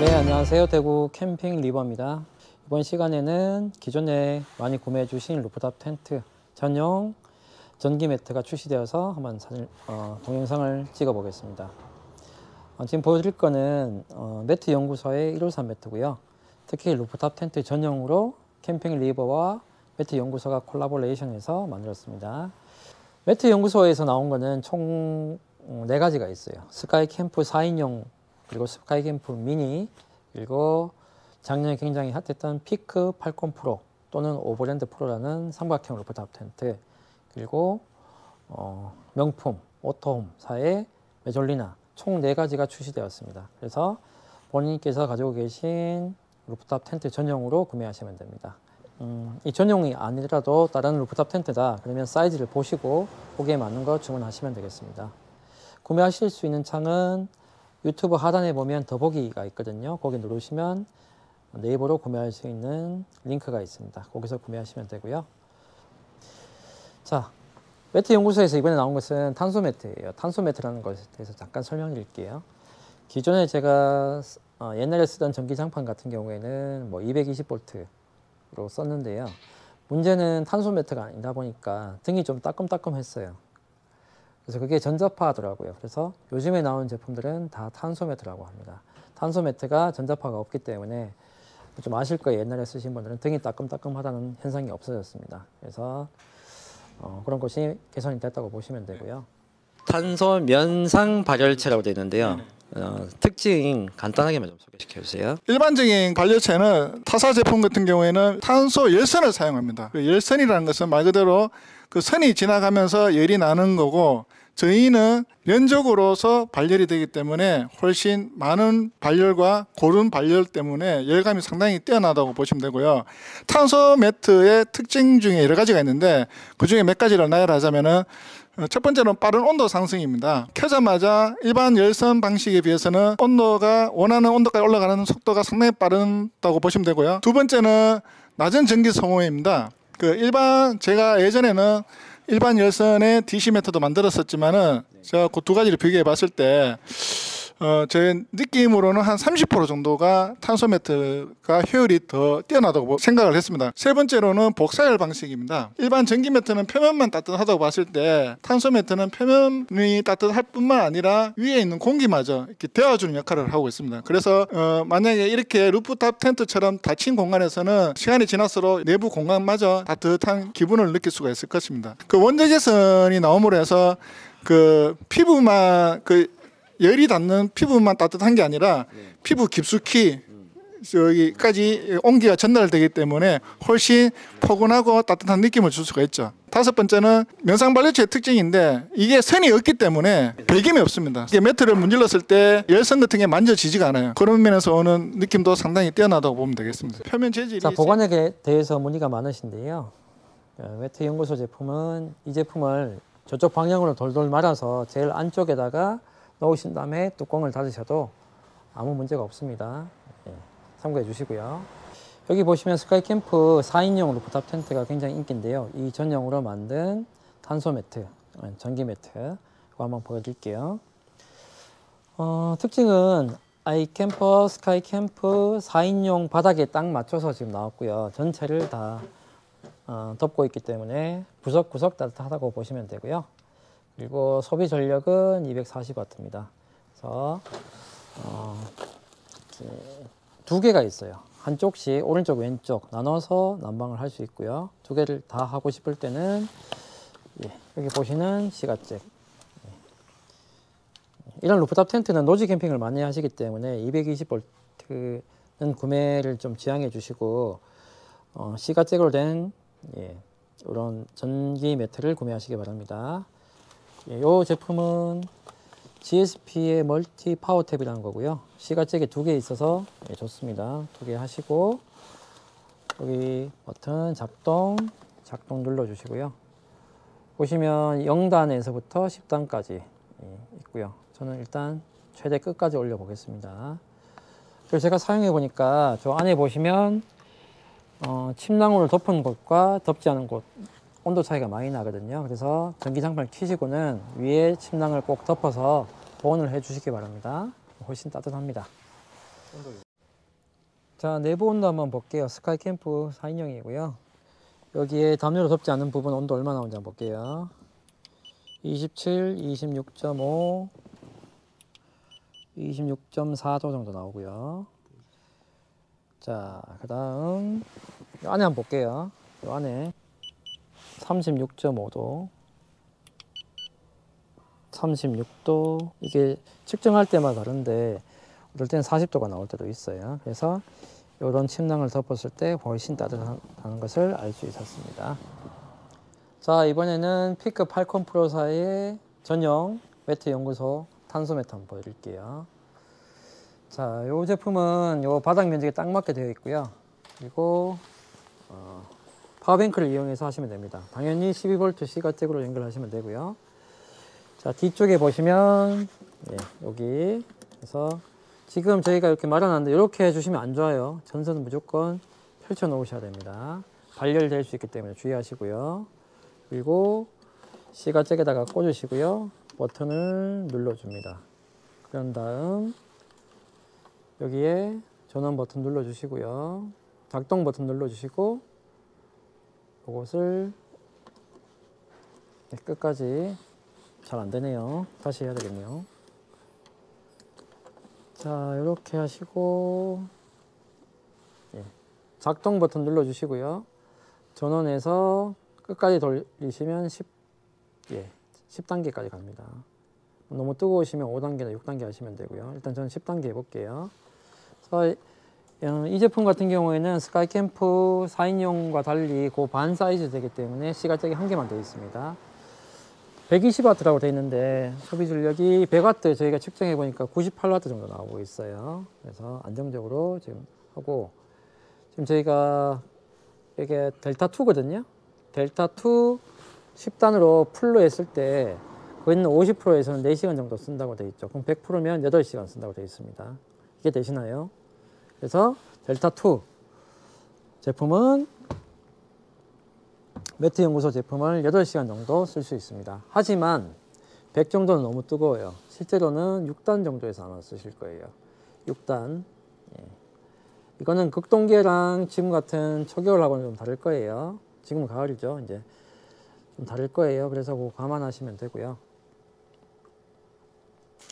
안녕하세요. 대구 캠핑 리버입니다. 이번 시간에는 기존에 많이 구매해 주신 루프탑 텐트 전용 전기 매트가 출시되어서 한번 사진, 어, 동영상을 찍어 보겠습니다. 어, 지금 보여드릴 거는 어, 매트 연구소의 153 매트고요. 특히 루프탑 텐트 전용으로 캠핑 리버와 매트 연구소가 collaboration해서 만들었습니다. 매트 연구소에서 나온 거는 총네 가지가 있어요. 스카이 캠프 4인용 그리고 스카이 캠프 미니 그리고 작년에 굉장히 핫했던 피크 팔콘 프로 또는 오버랜드 프로라는 삼각형 루프탑 텐트 그리고 어, 명품 오토홈사의 메졸리나 총 네 가지가 출시되었습니다. 그래서 본인께서 가지고 계신 루프탑 텐트 전용으로 구매하시면 됩니다. 음, 이 전용이 아니더라도 다른 루프탑 텐트다 그러면 사이즈를 보시고 거기에 맞는 거 주문하시면 되겠습니다. 구매하실 수 있는 창은 유튜브 하단에 보면 더보기가 있거든요. 거기 누르시면 네이버로 구매할 수 있는 링크가 있습니다. 거기서 구매하시면 되고요. 자, 매트 연구소에서 이번에 나온 것은 탄소 매트예요. 탄소 매트라는 것에 대해서 잠깐 설명드릴게요. 기존에 제가 어, 옛날에 쓰던 전기장판 같은 경우에는 뭐 220V로 썼는데요. 문제는 탄소 매트가 아니다 보니까 등이 좀 따끔따끔했어요. 그래서 그게 전자파더라고요. 그래서 요즘에 나온 제품들은 다 탄소 매트라고 합니다. 탄소 매트가 전자파가 없기 때문에 좀 아실 거예요. 옛날에 쓰신 분들은 등이 따끔따끔하다는 현상이 없어졌습니다. 그래서 어, 그런 것이 개선이 됐다고 보시면 되고요. 탄소 면상 발열체라고 되어 있는데요. 어, 특징 간단하게만 좀 소개시켜 주세요. 일반적인 반려체는 타사 제품 같은 경우에는 탄소 열선을 사용합니다. 그 열선이라는 것은 말 그대로 그 선이 지나가면서 열이 나는 거고 저희는 면적으로서 발열이 되기 때문에 훨씬 많은 발열과 고른 발열 때문에 열감이 상당히 뛰어나다고 보시면 되고요. 탄소 매트의 특징 중에 여러 가지가 있는데 그 중에 몇 가지를 나열하자면은 첫 번째는 빠른 온도 상승입니다. 켜자마자 일반 열선 방식에 비해서는 온도가 원하는 온도까지 올라가는 속도가 상당히 빠르다고 보시면 되고요. 두 번째는 낮은 전기 소모입니다. 그 일반 제가 예전에는 일반 열선의 DC 매트도 만들었었지만은 제가 그 두 가지를 비교해 봤을 때 어, 제 느낌으로는 한 30% 정도가 탄소 매트가 효율이 더 뛰어나다고 생각을 했습니다. 세 번째로는 복사열 방식입니다. 일반 전기 매트는 표면만 따뜻하다고 봤을 때 탄소 매트는 표면이 따뜻할 뿐만 아니라 위에 있는 공기마저 이렇게 데워주는 역할을 하고 있습니다. 그래서 어, 만약에 이렇게 루프탑 텐트처럼 닫힌 공간에서는 시간이 지날수록 내부 공간마저 따뜻한 기분을 느낄 수가 있을 것입니다. 그 원재 개선이 나옴으로 해서 그 피부만 그 열이 닿는 피부만 따뜻한 게 아니라 피부 깊숙이 저기까지 온기가 전달되기 때문에 훨씬 포근하고 따뜻한 느낌을 줄 수가 있죠. 다섯 번째는 면상 발열체의 특징인데 이게 선이 없기 때문에 배김이 없습니다. 이게 매트를 문질렀을 때 열선 같은 게 만져지지가 않아요. 그런 면에서 오는 느낌도 상당히 뛰어나다고 보면 되겠습니다. 표면 재질이 자, 보관에 대해서 문의가 많으신데요. 어, 매트 연구소 제품은 이 제품을 저쪽 방향으로 돌돌 말아서 제일 안쪽에다가 넣으신 다음에 뚜껑을 닫으셔도 아무 문제가 없습니다. 예, 참고해 주시고요. 여기 보시면 스카이캠프 4인용 루프탑 텐트가 굉장히 인기인데요. 이 전용으로 만든 탄소 매트, 어, 전기 매트 이거 한번 보여드릴게요. 어, 특징은 아이캠퍼, 스카이캠프 4인용 바닥에 딱 맞춰서 지금 나왔고요. 전체를 다 어, 덮고 있기 때문에 구석구석 따뜻하다고 보시면 되고요. 그리고 소비 전력은 240W입니다. 그래서 어, 두 개가 있어요. 한쪽씩 오른쪽 왼쪽 나눠서 난방을 할 수 있고요. 두 개를 다 하고 싶을 때는 예, 여기 보시는 시가잭 예. 이런 루프탑 텐트는 노지 캠핑을 많이 하시기 때문에 220V는 구매를 좀 지양해 주시고 어, 시가잭으로 된 예, 이런 전기 매트를 구매하시기 바랍니다. 이 예, 제품은 GSP의 멀티 파워 탭이라는 거고요. 시가잭이 두 개 있어서 예, 좋습니다. 두 개 하시고 여기 버튼 작동, 작동 눌러주시고요. 보시면 0단에서부터 10단까지 예, 있고요. 저는 일단 최대 끝까지 올려 보겠습니다. 그리고 제가 사용해 보니까 저 안에 보시면 어, 침낭으로 덮은 곳과 덮지 않은 곳 온도 차이가 많이 나거든요. 그래서 전기장판을 켜시고는 위에 침낭을 꼭 덮어서 보온을 해 주시기 바랍니다. 훨씬 따뜻합니다. 자 내부 온도 한번 볼게요. 스카이 캠프 4인용이고요. 여기에 담요로 덮지 않은 부분 온도 얼마 나오는지 한번 볼게요. 27, 26.5, 26.4도 정도 나오고요. 자, 그 다음 안에 한번 볼게요. 이 안에 36.5도, 36도 이게 측정할 때마다 다른데 어떨 때는 40도가 나올 때도 있어요. 그래서 이런 침낭을 덮었을 때 훨씬 따뜻하다는 것을 알 수 있었습니다. 자 이번에는 피크 팔콘 프로사의 전용 매트 연구소 탄소 매트 한번 보여드릴게요. 자, 이 제품은 요 바닥 면적에 딱 맞게 되어 있고요. 그리고 어, 파워뱅크를 이용해서 하시면 됩니다. 당연히 12V C가잭으로 연결하시면 되고요. 자, 뒤쪽에 보시면 예, 여기 그래서 지금 저희가 이렇게 말아놨는데 이렇게 해주시면 안 좋아요. 전선은 무조건 펼쳐 놓으셔야 됩니다. 발열될 수 있기 때문에 주의하시고요. 그리고 C가잭에다가 꽂으시고요. 버튼을 눌러줍니다. 그런 다음 여기에 전원 버튼 눌러주시고요. 작동 버튼 눌러주시고 이것을 네, 끝까지 잘 안 되네요. 다시 해야 되겠네요. 자, 이렇게 하시고 예, 작동 버튼 눌러 주시고요. 전원에서 끝까지 돌리시면 10, 예, 10단계까지 갑니다. 너무 뜨거우시면 5단계나 6단계 하시면 되고요. 일단 저는 10단계 해볼게요. 어, 이 제품 같은 경우에는 스카이캠프 4인용과 달리 그반 사이즈 되기 때문에 시가잭이 한 개만 되어 있습니다. 120W라고 되어 있는데 소비 전력이 100W 저희가 측정해 보니까 98W 정도 나오고 있어요. 그래서 안정적으로 지금 하고 지금 저희가 이게 델타 2거든요. 델타 2 10단으로 풀로 했을 때 거기는 50%에서는 4시간 정도 쓴다고 되어 있죠. 그럼 100%면 8시간 쓴다고 되어 있습니다. 이게 되시나요? 그래서 델타 2 제품은 매트 연구소 제품을 8시간 정도 쓸 수 있습니다. 하지만 100 정도는 너무 뜨거워요. 실제로는 6단 정도에서 아마 쓰실 거예요. 6단. 예. 이거는 극동계랑 지금 같은 초겨울하고는 좀 다를 거예요. 지금은 가을이죠. 이제 좀 다를 거예요. 그래서 그거 감안하시면 되고요.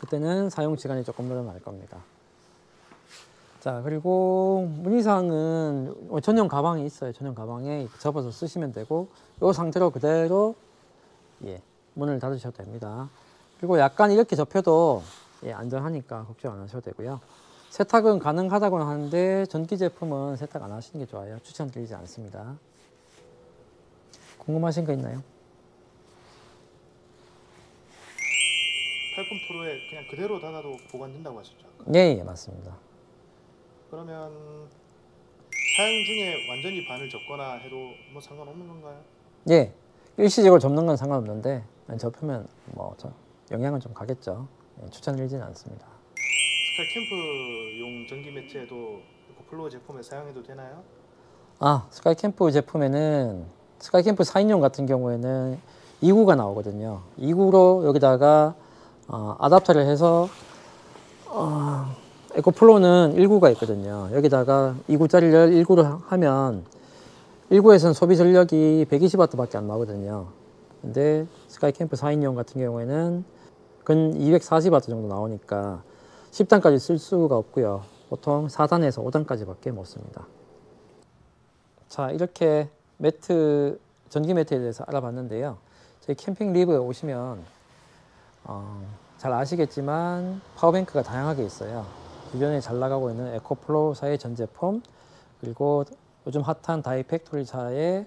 그때는 사용 시간이 조금 늘어날 겁니다. 자 그리고 문의사항은 어, 전용 가방이 있어요. 전용 가방에 접어서 쓰시면 되고 이 상태로 그대로 예, 문을 닫으셔도 됩니다. 그리고 약간 이렇게 접혀도 예, 안전하니까 걱정 안 하셔도 되고요. 세탁은 가능하다고는 하는데 전기 제품은 세탁 안 하시는 게 좋아요. 추천드리지 않습니다. 궁금하신 거 있나요? 팔콘 프로에 그냥 그대로 닫아도 보관된다고 하셨죠? 예, 예 맞습니다. 그러면 사용 중에 완전히 반을 접거나 해도 뭐 상관없는 건가요? 예, 일시적으로 접는 건 상관없는데 접으면 뭐 저, 영향은 좀 가겠죠. 예, 추천드리지는 않습니다. 스카이 캠프용 전기 매트에도 에코플로우 제품을 사용해도 되나요? 아, 스카이 캠프 제품에는 스카이 캠프 4인용 같은 경우에는 2구가 나오거든요. 2구로 여기다가 어, 아답터를 해서 어, 에코플로는 1구가 있거든요. 여기다가 2구짜리를 1구로 하면 1구에서는 소비 전력이 120W밖에 안 나오거든요. 근데 스카이 캠프 4인용 같은 경우에는 근 240W 정도 나오니까 10단까지 쓸 수가 없고요. 보통 4단에서 5단까지밖에 못 씁니다. 자, 이렇게 매트 전기 매트에 대해서 알아봤는데요. 저희 캠핑 리브에 오시면 어, 잘 아시겠지만 파워뱅크가 다양하게 있어요. 기존에 잘 나가고 있는 에코플로사의 전 제품 그리고 요즘 핫한 다이팩토리사의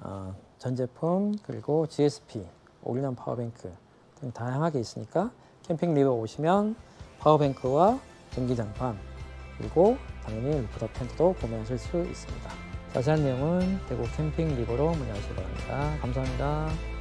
어, 전 제품 그리고 GSP 올인원 파워뱅크 등 다양하게 있으니까 캠핑 리버 오시면 파워뱅크와 전기장판 그리고 당연히 루프탑 텐트도 구매하실 수 있습니다. 자세한 내용은 대구 캠핑 리버로 문의하시기 바랍니다. 감사합니다.